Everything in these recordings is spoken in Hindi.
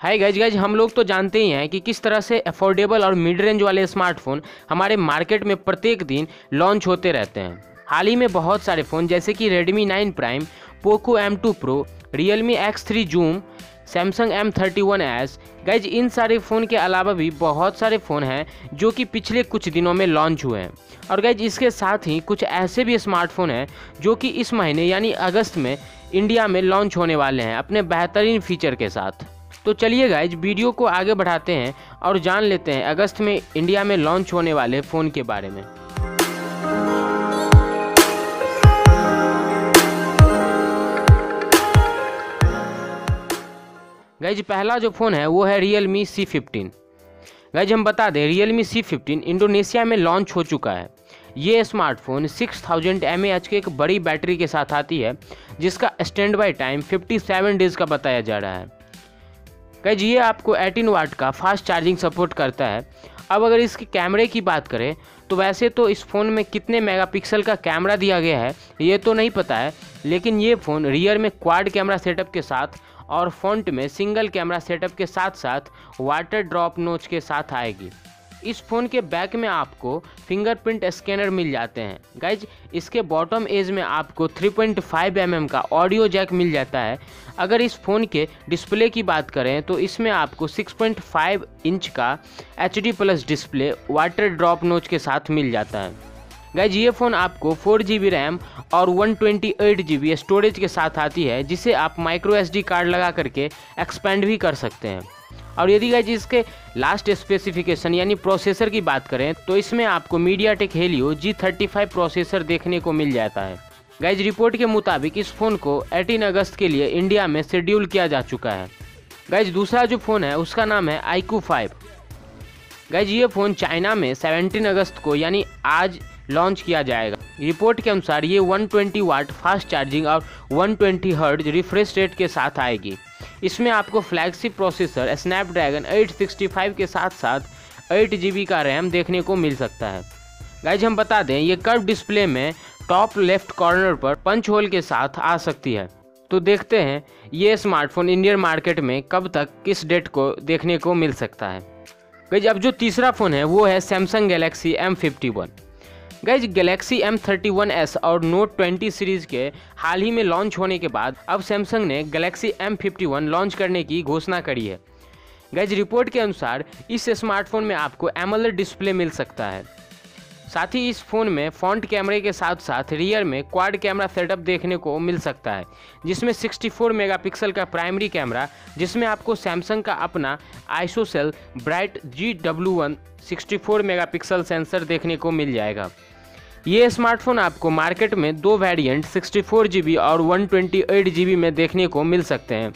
हाय गाइज़ गाइज़ हम लोग तो जानते ही हैं कि किस तरह से अफोर्डेबल और मिड रेंज वाले स्मार्टफ़ोन हमारे मार्केट में प्रत्येक दिन लॉन्च होते रहते हैं। हाल ही में बहुत सारे फ़ोन जैसे कि Redmi 9 Prime, Poco M2 Pro, Realme X3 Zoom, Samsung M thirty one S guys इन सारे फ़ोन के अलावा भी बहुत सारे फ़ोन हैं जो कि पिछले कुछ दिनों में लॉन्च हुए हैं। और गाइज़ इसके साथ ही कुछ ऐसे भी स्मार्टफ़ोन हैं जो कि इस महीने यानी अगस्त में इंडिया में लॉन्च होने वाले हैं अपने बेहतरीन फीचर के साथ। तो चलिए गाइज़ वीडियो को आगे बढ़ाते हैं और जान लेते हैं अगस्त में इंडिया में लॉन्च होने वाले फ़ोन के बारे में। गाइज़ पहला जो फ़ोन है, वो है Realme C fifteen guys हम बता दें Realme C fifteen Indonesia में लॉन्च हो चुका है। ये स्मार्टफ़ोन 6000 थाउज़ेंड एम की एक बड़ी बैटरी के साथ आती है, जिसका स्टैंड बाई टाइम 57 डेज़ का बताया जा रहा है। गाइज़ ये आपको 18 वाट का फास्ट चार्जिंग सपोर्ट करता है। अब अगर इसके कैमरे की बात करें तो वैसे तो इस फ़ोन में कितने मेगापिक्सल का कैमरा दिया गया है, ये तो नहीं पता है, लेकिन ये फ़ोन रियर में क्वाड कैमरा सेटअप के साथ और फ्रंट में सिंगल कैमरा सेटअप के साथ साथ वाटर ड्रॉप नोच के साथ आएगी। इस फ़ोन के बैक में आपको फिंगरप्रिंट स्कैनर मिल जाते हैं। गाइज़ इसके बॉटम एज में आपको 3.5 पॉइंट mm का ऑडियो जैक मिल जाता है। अगर इस फ़ोन के डिस्प्ले की बात करें तो इसमें आपको 6.5 इंच का H D plus display water drop notch के साथ मिल जाता है। गाइज़ ये फ़ोन आपको फोर जी बी रैम और one twenty eight G B storage के साथ आती है, जिसे आप माइक्रो एस डी कार्ड लगा करके एक्सपेंड भी कर सकते हैं। और यदि गाइज़ इसके लास्ट स्पेसिफिकेशन यानी प्रोसेसर की बात करें तो इसमें आपको MediaTek Helio G processor देखने को मिल जाता है। गाइज़ रिपोर्ट के मुताबिक इस फ़ोन को 18 अगस्त के लिए इंडिया में शेड्यूल किया जा चुका है। गाइज़ दूसरा जो फ़ोन है, उसका नाम है आईकू फाइव गाइज़ ये फ़ोन चाइना में 17 अगस्त को, यानी आज लॉन्च किया जाएगा। रिपोर्ट के अनुसार ये 120 वाट फास्ट चार्जिंग और 120 हर्ट्ज रिफ्रेश रेट के साथ आएगी। इसमें आपको फ्लैगशिप प्रोसेसर स्नैपड्रैगन 865 के साथ साथ एट जी का रैम देखने को मिल सकता है। गाइज़ हम बता दें, ये कर्व डिस्प्ले में टॉप लेफ़्ट कॉर्नर पर पंच होल के साथ आ सकती है। तो देखते हैं, ये स्मार्टफ़ोन इंडियन मार्केट में कब तक किस डेट को देखने को मिल सकता है। गई अब जो तीसरा फ़ोन है, वो है Samsung Galaxy M fifty one guys Galaxy M thirty one S और नोट ट्वेंटी सीरीज़ के हाल ही में लॉन्च होने के बाद, अब सैमसंग ने Galaxy M fifty one launch करने की घोषणा करी है। गैज रिपोर्ट के अनुसार इस स्मार्टफ़ोन में आपको एमोलेड डिस्प्ले मिल सकता है। साथ ही इस फ़ोन में फ्रंट कैमरे के साथ साथ रियर में क्वाड कैमरा सेटअप देखने को मिल सकता है, जिसमें 64 मेगापिक्सल का प्राइमरी कैमरा जिसमें आपको सैमसंग का अपना ISOCELL Bright G W one sixty megapixel sensor देखने को मिल जाएगा। ये स्मार्टफ़ोन आपको मार्केट में दो वेरिएंट 64 जीबी और 128 जीबी में देखने को मिल सकते हैं,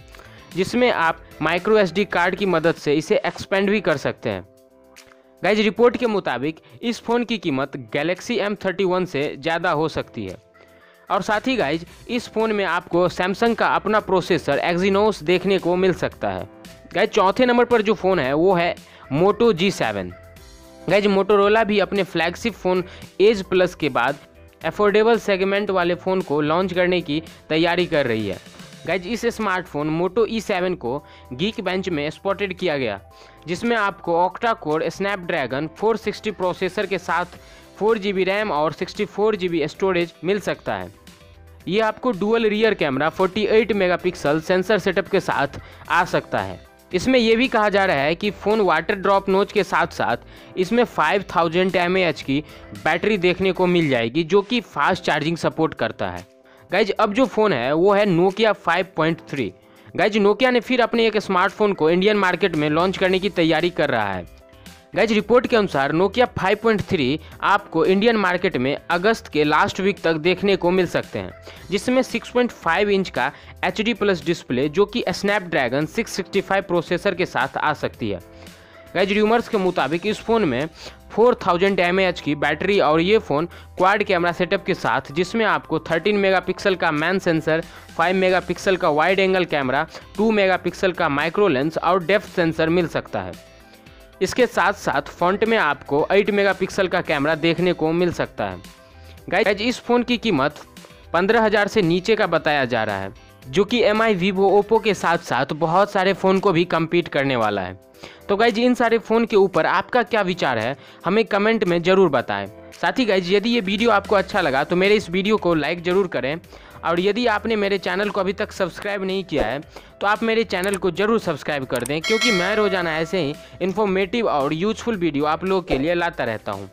जिसमें आप माइक्रो एसडी कार्ड की मदद से इसे एक्सपेंड भी कर सकते हैं। गाइज़ रिपोर्ट के मुताबिक इस फ़ोन की कीमत गैलेक्सी M31 से ज़्यादा हो सकती है। और साथ ही गाइज़ इस फ़ोन में आपको सैमसंग का अपना प्रोसेसर एक्जीनोस देखने को मिल सकता है। गाइज़ चौथे नंबर पर जो फ़ोन है, वो है Moto G seven guys Motorola भी अपने फ्लैगशिप फ़ोन एज प्लस के बाद एफोर्डेबल सेगमेंट वाले फ़ोन को लॉन्च करने की तैयारी कर रही है। गाइज़ इस स्मार्टफ़ोन मोटो ई सेवन को गीक बेंच में स्पॉटेड किया गया, जिसमें आपको ऑक्टा कोर स्नैपड्रैगन 460 प्रोसेसर के साथ फोर जी बी रैम और sixty four G B storage मिल सकता है। ये आपको dual rear camera 48 megapixel sensor setup के साथ आ सकता है। इसमें यह भी कहा जा रहा है कि फ़ोन वाटर ड्रॉप नोच के साथ साथ इसमें 5000 थाउज़ेंड की बैटरी देखने को मिल जाएगी, जो कि फास्ट चार्जिंग सपोर्ट करता है। गाइज़ अब जो फ़ोन है, वो है नोकिया 5.3 गाइज़ नोकिया ने फिर अपने एक स्मार्टफ़ोन को इंडियन मार्केट में लॉन्च करने की तैयारी कर रहा है। गाइज़ रिपोर्ट के अनुसार नोकिया 5.3 आपको इंडियन मार्केट में अगस्त के लास्ट वीक तक देखने को मिल सकते हैं, जिसमें 6.5 इंच का एच प्लस डिस्प्ले, जो कि स्नैपड्रैगन 665 प्रोसेसर के साथ आ सकती है। गाइज़ र्यूमर्स के मुताबिक इस फ़ोन में 4000 थाउज़ेंड की बैटरी और ये फ़ोन क्वाड कैमरा सेटअप के साथ, जिसमें आपको 13 मेगापिक्सल का मैन सेंसर 5 मेगापिक्सल का वाइड एंगल कैमरा 2 मेगापिक्सल का माइक्रो लेंस और डेप्थ सेंसर मिल सकता है। इसके साथ साथ फ्रंट में आपको 8 मेगापिक्सल का कैमरा देखने को मिल सकता है। गाइज़ इस फ़ोन की कीमत पंद्रह हज़ार से नीचे का बताया जा रहा है। जो कि एम आई वीवो ओप्पो के साथ साथ बहुत सारे फ़ोन को भी कम्पीट करने वाला है। तो गाइज़ इन सारे फ़ोन के ऊपर आपका क्या विचार है? हमें कमेंट में ज़रूर बताएँ। साथ ही गाइज़ यदि ये वीडियो आपको अच्छा लगा तो मेरे इस वीडियो को लाइक ज़रूर करें। और यदि आपने मेरे चैनल को अभी तक सब्सक्राइब नहीं किया है तो आप मेरे चैनल को ज़रूर सब्सक्राइब कर दें, क्योंकि मैं रोज़ाना ऐसे ही इन्फॉर्मेटिव और यूजफुल वीडियो आप लोगों के लिए लाता रहता हूँ।